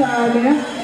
casar, né?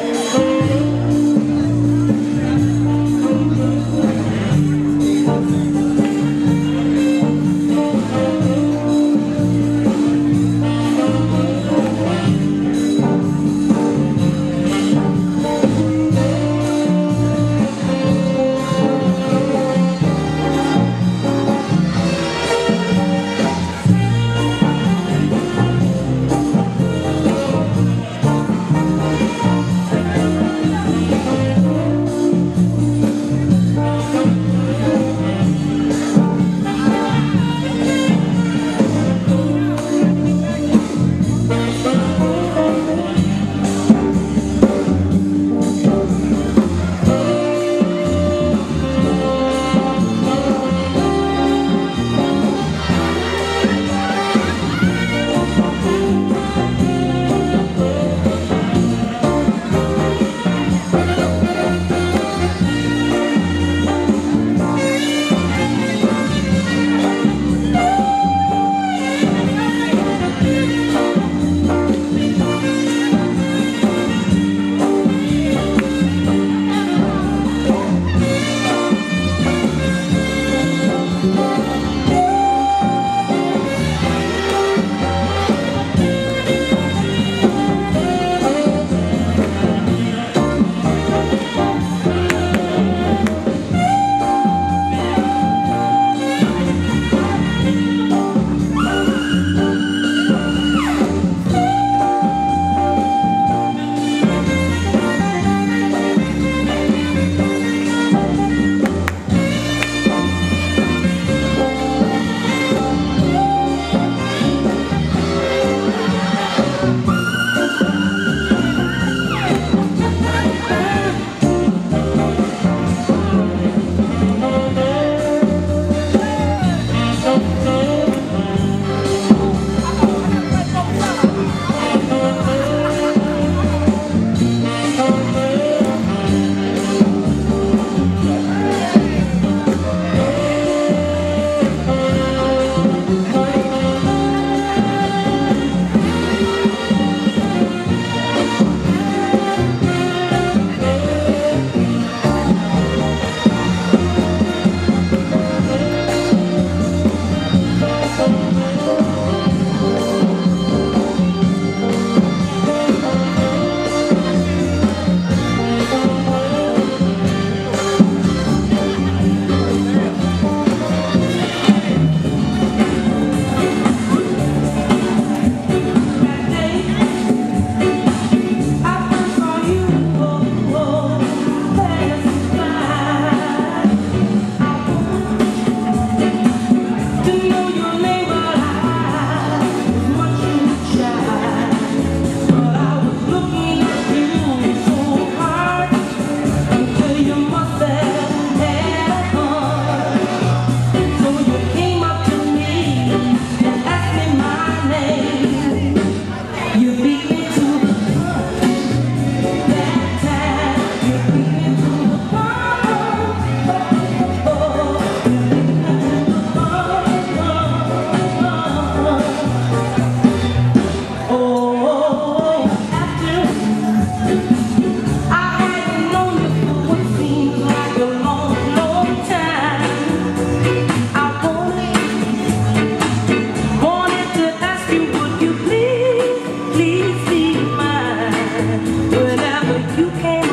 you can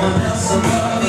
someone else above.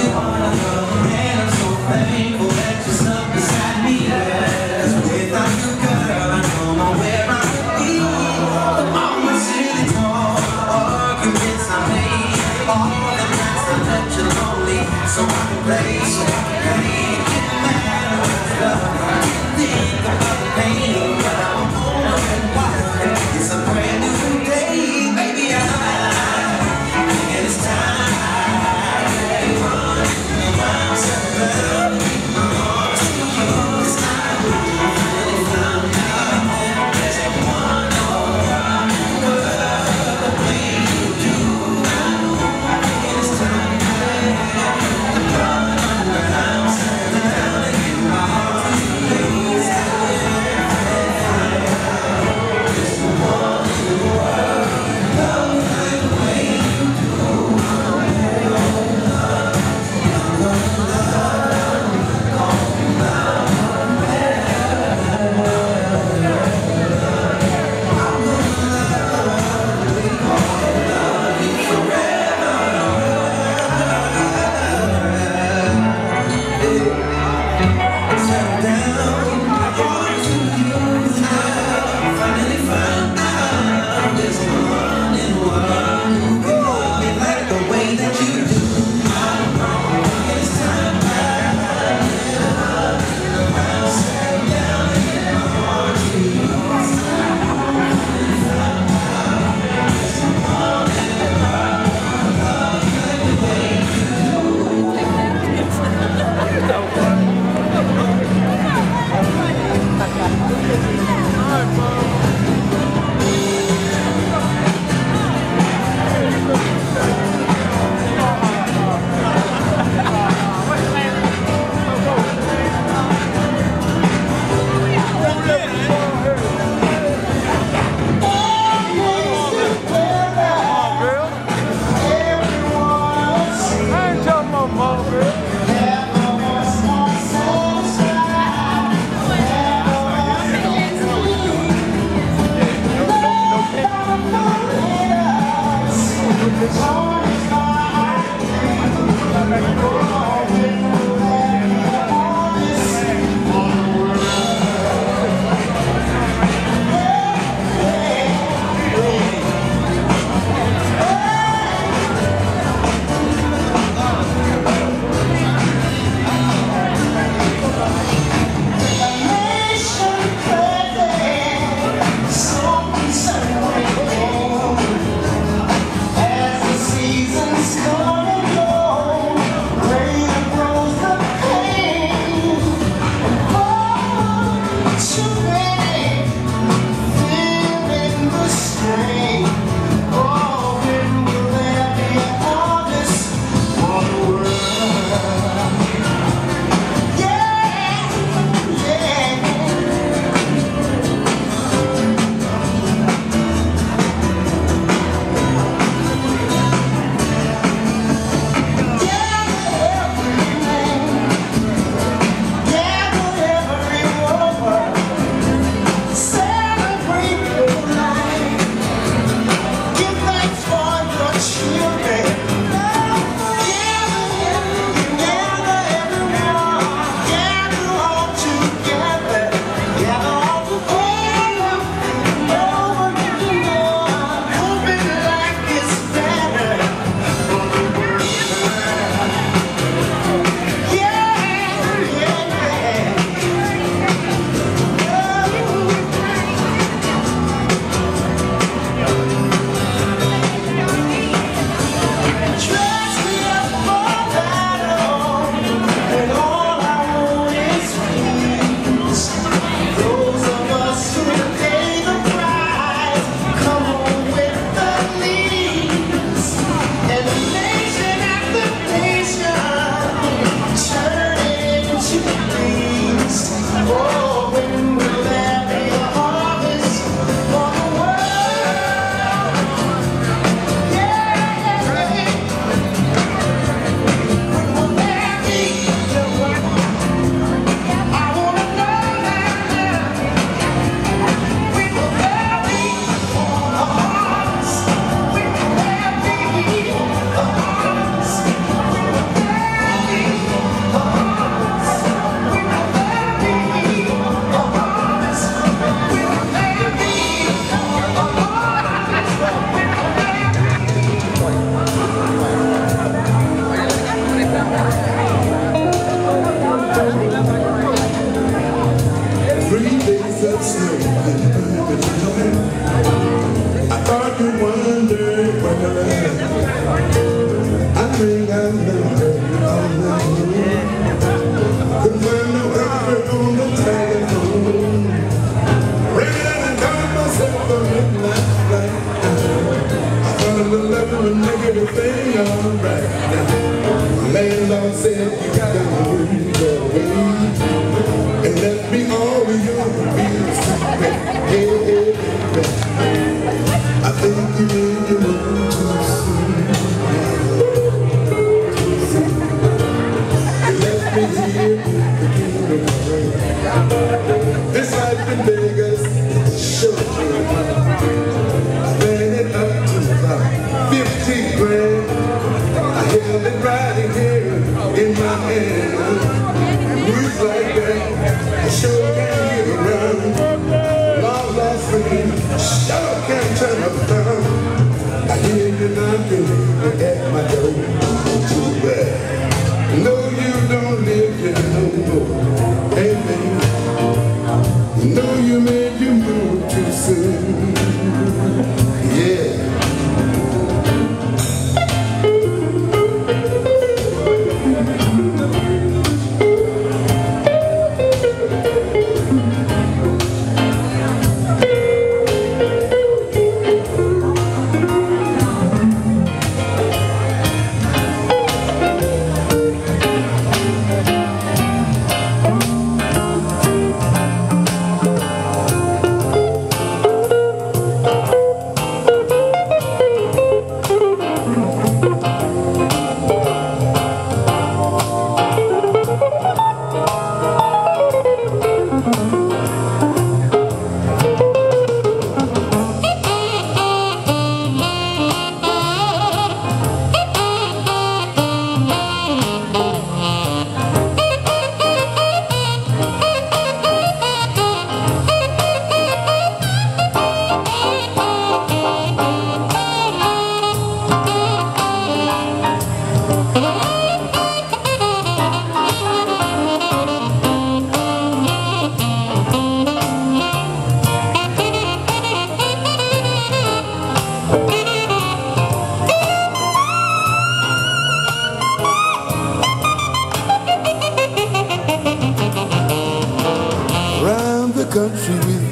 You. knocking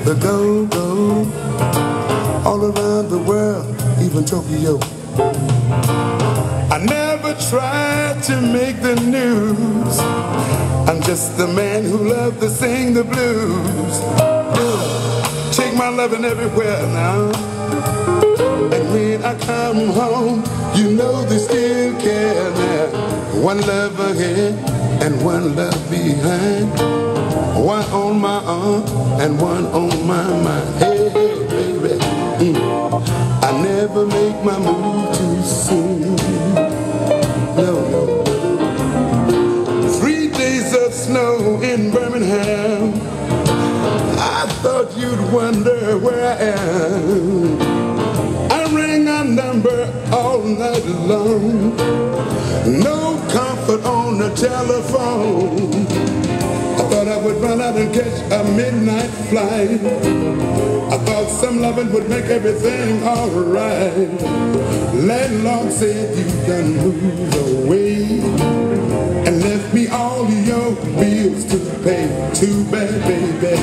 the go-go. All around the world, even Tokyo. I never tried to make the news. I'm just the man who loved to sing the blues. Take my loving everywhere now. And when I come home, you know they still care One love ahead and one love behind one on my arm and one on my mind. Hey, hey, baby. Mm. I never make my move too soon. No, no. Three days of snow in Birmingham. I thought you'd wonder where I am. I rang a number all night long. No comfort on the telephone. I would run out and catch a midnight flight. I thought some loving would make everything alright. Landlord said you done moved away and left me all your bills to pay. Too bad, baby.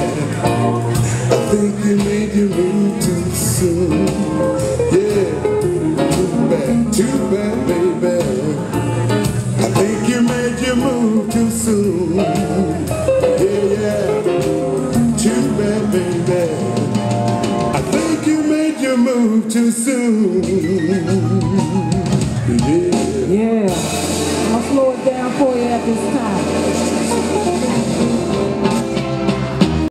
I think you made your move too soon. Yeah, too bad, too bad, baby. I think you made your move too soon. Too soon. Yeah. Yeah. To slow it down for you at this time.